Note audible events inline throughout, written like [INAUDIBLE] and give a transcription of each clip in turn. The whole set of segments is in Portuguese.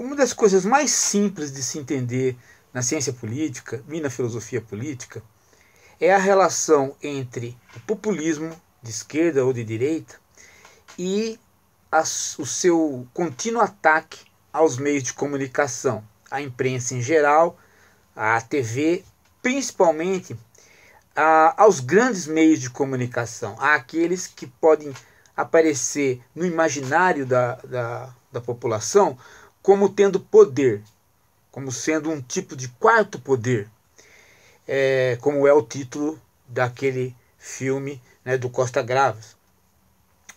uma das coisas mais simples de se entender na ciência política e na filosofia política é a relação entre o populismo de esquerda ou de direita e o seu contínuo ataque aos meios de comunicação, à imprensa em geral, à TV, principalmente a, aos grandes meios de comunicação, àqueles que podem aparecer no imaginário da, da, da população como tendo poder, como sendo um tipo de quarto poder, é, como é o título daquele filme né, do Costa Graves,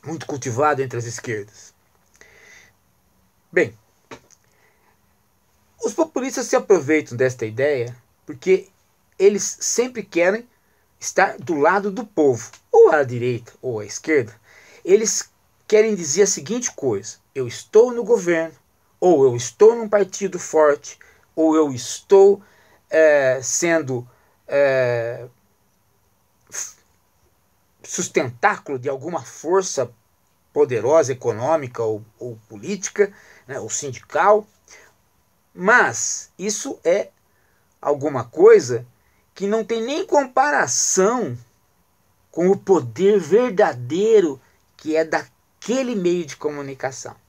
muito cultivado entre as esquerdas. Bem, os populistas se aproveitam desta ideia porque eles sempre querem estar do lado do povo, ou à direita ou à esquerda. Eles querem dizer a seguinte coisa: eu estou no governo, ou eu estou num partido forte, ou eu estou é, sendo é, sustentáculo de alguma força poderosa econômica ou, ou política, né, ou sindical, mas isso é alguma coisa que não tem nem comparação com o poder verdadeiro que é daquele meio de comunicação.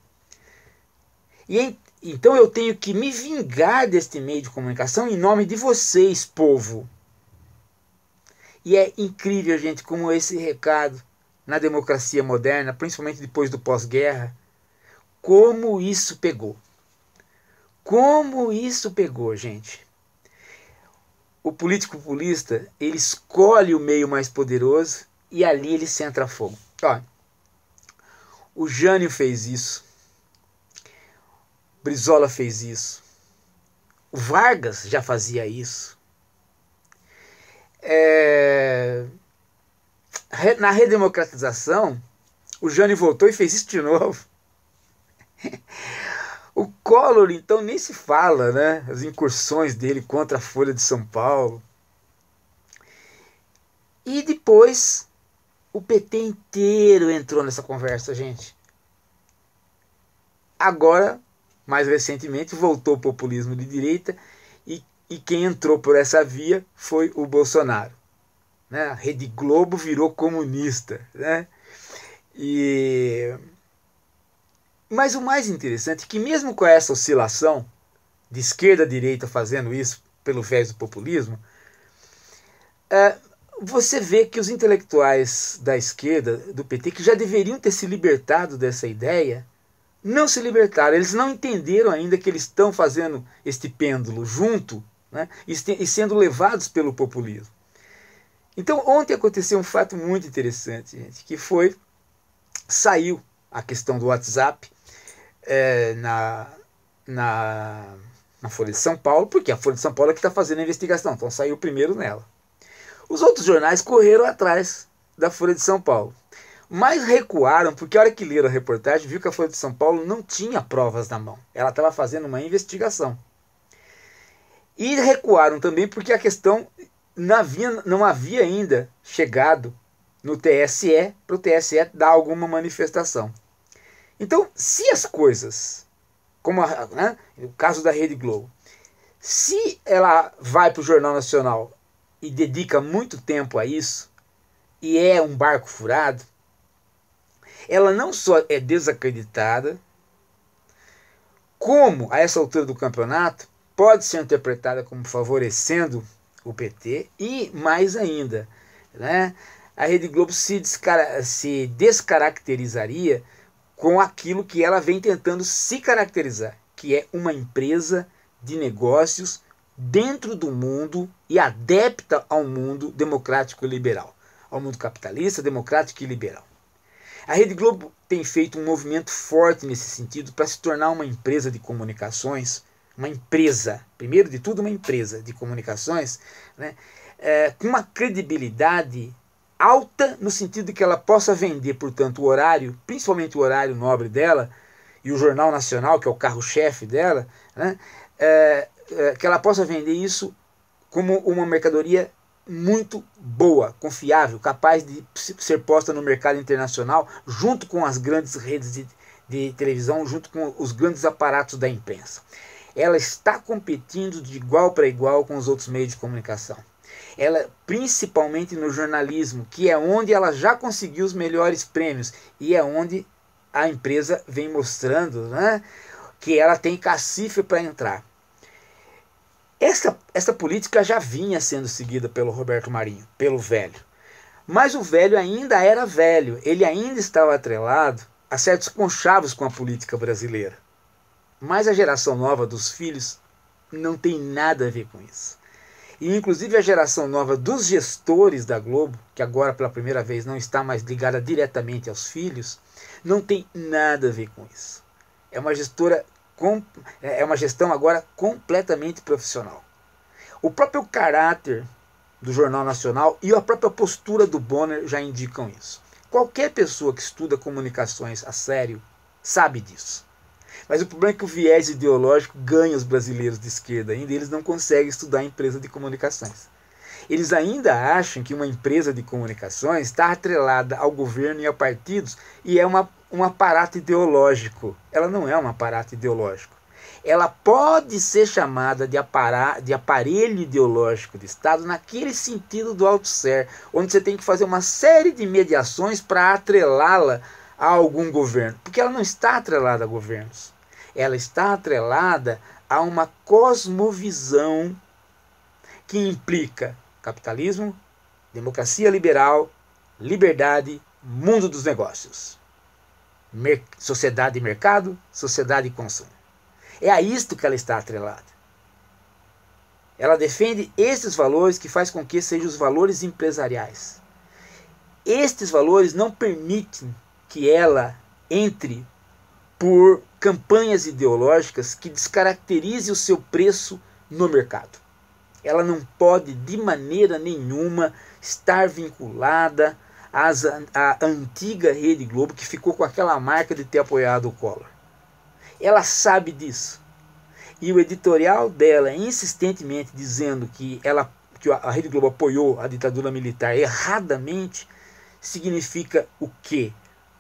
E então eu tenho que me vingar deste meio de comunicação em nome de vocês, povo. E é incrível, gente, como esse recado na democracia moderna, principalmente depois do pós-guerra, como isso pegou. Como isso pegou, gente. O político populista, ele escolhe o meio mais poderoso e ali ele centra fogo. Ó, o Jânio fez isso. Brizola fez isso. O Vargas já fazia isso. É... Na redemocratização, o Jânio voltou e fez isso de novo. [LAUGHS] O Collor, então, nem se fala, né? As incursões dele contra a Folha de São Paulo. E depois, o PT inteiro entrou nessa conversa, gente. Agora, mais recentemente, voltou o populismo de direita e, e quem entrou por essa via foi o Bolsonaro. Né? A Rede Globo virou comunista. Né? E mas o mais interessante é que, mesmo com essa oscilação de esquerda a direita fazendo isso pelo viés do populismo, é, você vê que os intelectuais da esquerda, do PT, que já deveriam ter se libertado dessa ideia, não se libertaram. Eles não entenderam ainda que eles estão fazendo este pêndulo junto né, e sendo levados pelo populismo. Então, ontem aconteceu um fato muito interessante, gente, que foi saiu a questão do WhatsApp é, na, na, na Folha de São Paulo, porque a Folha de São Paulo é que está fazendo a investigação, então saiu primeiro nela. Os outros jornais correram atrás da Folha de São Paulo, mas recuaram porque a hora que leram a reportagem viu que a Folha de São Paulo não tinha provas na mão, ela estava fazendo uma investigação. E recuaram também porque a questão não havia, não havia ainda chegado no TSE para o TSE dar alguma manifestação. Então, se as coisas, como a, né, o caso da Rede Globo, se ela vai para o Jornal Nacional e dedica muito tempo a isso, e é um barco furado, ela não só é desacreditada, como a essa altura do campeonato pode ser interpretada como favorecendo o PT e mais ainda, né, a Rede Globo se, se descaracterizaria com aquilo que ela vem tentando se caracterizar, que é uma empresa de negócios dentro do mundo e adepta ao mundo democrático e liberal, ao mundo capitalista, democrático e liberal. A Rede Globo tem feito um movimento forte nesse sentido para se tornar uma empresa de comunicações, uma empresa, primeiro de tudo, uma empresa de comunicações, né, é, com uma credibilidade alta no sentido de que ela possa vender, portanto, o horário, principalmente o horário nobre dela, e o Jornal Nacional, que é o carro-chefe dela, né, é, é, que ela possa vender isso como uma mercadoria muito boa, confiável, capaz de ser posta no mercado internacional junto com as grandes redes de, de televisão junto com os grandes aparatos da imprensa. Ela está competindo de igual para igual com os outros meios de comunicação. Ela, principalmente no jornalismo, que é onde ela já conseguiu os melhores prêmios e é onde a empresa vem mostrando né, que ela tem cacife para entrar. Essa política já vinha sendo seguida pelo Roberto Marinho, pelo velho. Mas o velho ainda era velho, ele ainda estava atrelado a certos conchavos com a política brasileira. Mas a geração nova dos filhos não tem nada a ver com isso. E inclusive a geração nova dos gestores da Globo, que agora pela primeira vez não está mais ligada diretamente aos filhos, não tem nada a ver com isso. É uma gestora é uma gestão agora completamente profissional. O próprio caráter do Jornal Nacional e a própria postura do Bonner já indicam isso. Qualquer pessoa que estuda comunicações a sério sabe disso. Mas o problema é que o viés ideológico ganha os brasileiros de esquerda ainda eles não conseguem estudar empresa de comunicações. Eles ainda acham que uma empresa de comunicações está atrelada ao governo e a partidos e é uma, um aparato ideológico. Ela não é um aparato ideológico. Ela pode ser chamada de, apara, de aparelho ideológico de Estado naquele sentido do alto-ser, onde você tem que fazer uma série de mediações para atrelá-la a algum governo, porque ela não está atrelada a governos. Ela está atrelada a uma cosmovisão que implica capitalismo, democracia liberal, liberdade, mundo dos negócios. Sociedade e mercado, sociedade e consumo. É a isto que ela está atrelada. Ela defende esses valores que faz com que sejam os valores empresariais. Estes valores não permitem que ela entre por campanhas ideológicas que descaracterize o seu preço no mercado ela não pode de maneira nenhuma estar vinculada às, à antiga Rede Globo, que ficou com aquela marca de ter apoiado o Collor. Ela sabe disso. E o editorial dela, insistentemente dizendo que, ela, que a Rede Globo apoiou a ditadura militar erradamente, significa o quê?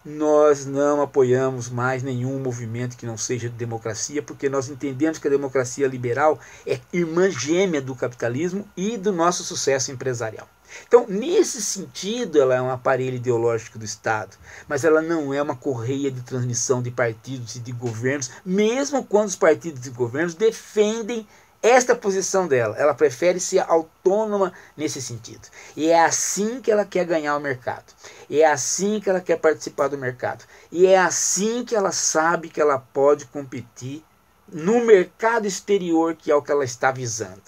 nós não apoiamos mais nenhum movimento que não seja de democracia, porque nós entendemos que a democracia liberal é irmã gêmea do capitalismo e do nosso sucesso empresarial. Então, nesse sentido, ela é um aparelho ideológico do Estado, mas ela não é uma correia de transmissão de partidos e de governos, mesmo quando os partidos e governos defendem esta posição dela. Ela prefere ser autônoma nesse sentido. E é assim que ela quer ganhar o mercado. E é assim que ela quer participar do mercado. E é assim que ela sabe que ela pode competir no mercado exterior, que é o que ela está visando.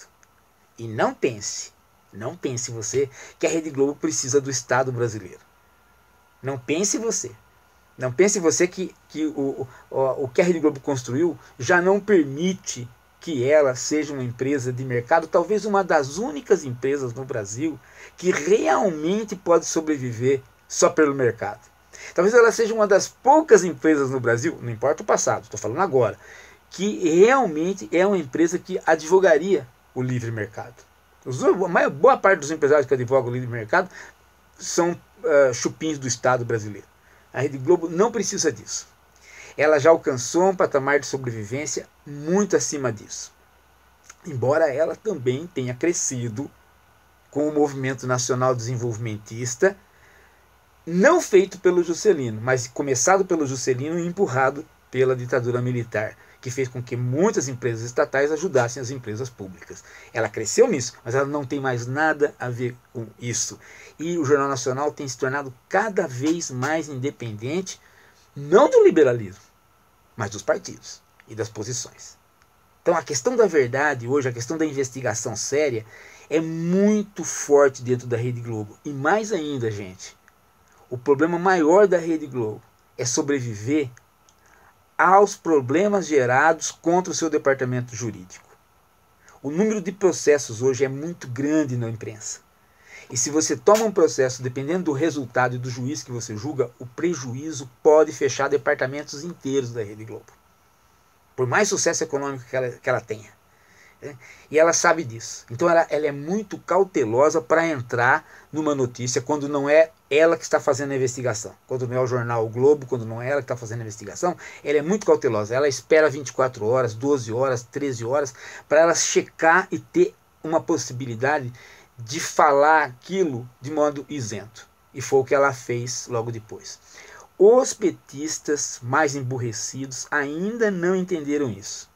E não pense, não pense você que a Rede Globo precisa do Estado brasileiro. Não pense você. Não pense você que, que o, o, o que a Rede Globo construiu já não permite que ela seja uma empresa de mercado, talvez uma das únicas empresas no Brasil que realmente pode sobreviver só pelo mercado. Talvez ela seja uma das poucas empresas no Brasil, não importa o passado, estou falando agora, que realmente é uma empresa que advogaria o livre mercado. A boa parte dos empresários que advogam o livre mercado são uh, chupins do Estado brasileiro. A Rede Globo não precisa disso ela já alcançou um patamar de sobrevivência muito acima disso. Embora ela também tenha crescido com o movimento nacional desenvolvimentista, não feito pelo Juscelino, mas começado pelo Juscelino e empurrado pela ditadura militar, que fez com que muitas empresas estatais ajudassem as empresas públicas. Ela cresceu nisso, mas ela não tem mais nada a ver com isso. E o Jornal Nacional tem se tornado cada vez mais independente, não do liberalismo, mas dos partidos e das posições. Então a questão da verdade hoje, a questão da investigação séria, é muito forte dentro da Rede Globo. E mais ainda, gente, o problema maior da Rede Globo é sobreviver aos problemas gerados contra o seu departamento jurídico. O número de processos hoje é muito grande na imprensa. E se você toma um processo, dependendo do resultado e do juiz que você julga, o prejuízo pode fechar departamentos inteiros da Rede Globo. Por mais sucesso econômico que ela, que ela tenha. Né? E ela sabe disso. Então ela, ela é muito cautelosa para entrar numa notícia quando não é ela que está fazendo a investigação. Quando não é o jornal o Globo, quando não é ela que está fazendo a investigação, ela é muito cautelosa. Ela espera 24 horas, 12 horas, 13 horas para ela checar e ter uma possibilidade de falar aquilo de modo isento. E foi o que ela fez logo depois. Os petistas mais emburrecidos ainda não entenderam isso.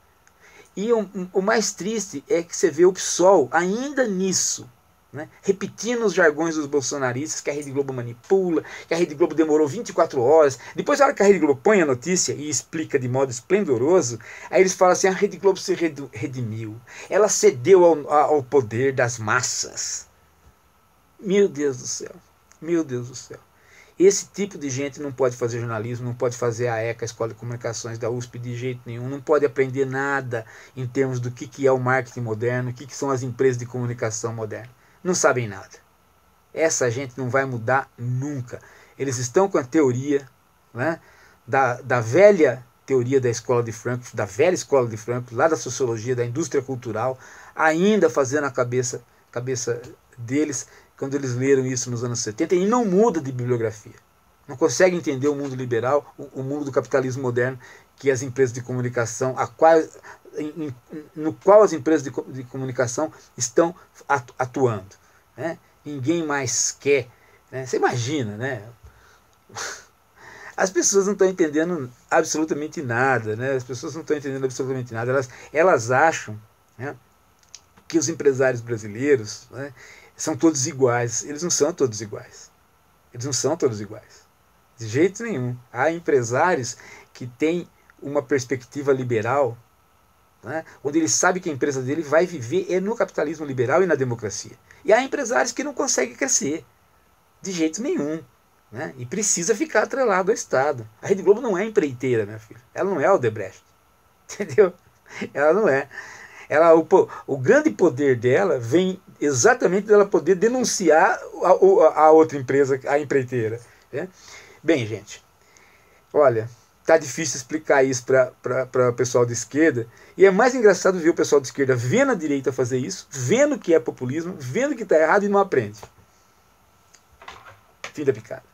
E o, o mais triste é que você vê o PSOL ainda nisso, né? repetindo os jargões dos bolsonaristas, que a Rede Globo manipula, que a Rede Globo demorou 24 horas. Depois, a hora que a Rede Globo põe a notícia e explica de modo esplendoroso, aí eles falam assim: a Rede Globo se redimiu, ela cedeu ao, ao poder das massas. Meu Deus do céu, meu Deus do céu. Esse tipo de gente não pode fazer jornalismo, não pode fazer a ECA, a Escola de Comunicações da USP de jeito nenhum, não pode aprender nada em termos do que, que é o marketing moderno, o que, que são as empresas de comunicação modernas. Não sabem nada. Essa gente não vai mudar nunca. Eles estão com a teoria né, da, da velha teoria da escola de Frankfurt, da velha escola de Frankfurt, lá da sociologia, da indústria cultural, ainda fazendo a cabeça, cabeça deles quando eles leram isso nos anos 70 e não muda de bibliografia. Não consegue entender o mundo liberal, o, o mundo do capitalismo moderno, que as empresas de comunicação, qual, em, no qual as empresas de, de comunicação estão atuando. Né? Ninguém mais quer. Né? Você imagina, né? As pessoas não estão entendendo absolutamente nada, né? As pessoas não estão entendendo absolutamente nada. Elas, elas acham né, que os empresários brasileiros, né, são todos iguais. Eles não são todos iguais. Eles não são todos iguais. De jeito nenhum. Há empresários que têm uma perspectiva liberal, né, onde ele sabe que a empresa dele vai viver é no capitalismo liberal e na democracia. E há empresários que não conseguem crescer. De jeito nenhum. Né, e precisa ficar atrelado ao Estado. A Rede Globo não é empreiteira, minha filha. Ela não é o Debrecht. [LAUGHS] Entendeu? Ela não é. Ela, o, o grande poder dela vem exatamente dela poder denunciar a, a outra empresa, a empreiteira. Né? Bem, gente, olha, tá difícil explicar isso para o pessoal de esquerda. E é mais engraçado ver o pessoal de esquerda vendo a direita fazer isso, vendo que é populismo, vendo que está errado e não aprende. Fim da picada.